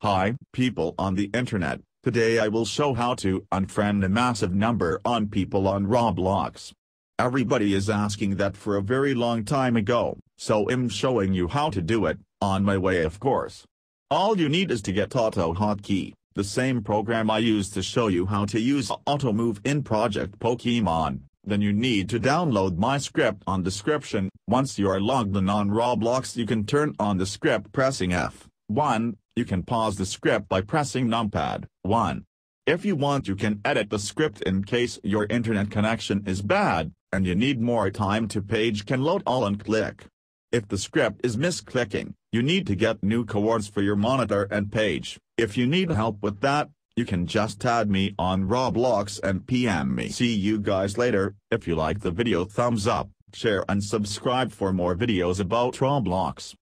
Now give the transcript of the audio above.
Hi, people on the internet, today I will show how to unfriend a massive number on people on Roblox. Everybody is asking that for a very long time ago, so I'm showing you how to do it, on my way of course. All you need is to get Auto Hotkey, the same program I used to show you how to use Auto Move in Project Pokemon. Then you need to download my script on description. Once you are logged in on Roblox you can turn on the script pressing F1, you can pause the script by pressing numpad 1. If you want you can edit the script in case your internet connection is bad, and you need more time to page can load all and click. If the script is misclicking, you need to get new coords for your monitor and page. If you need help with that, you can just add me on Roblox and PM me. See you guys later, if you like the video thumbs up, share and subscribe for more videos about Roblox.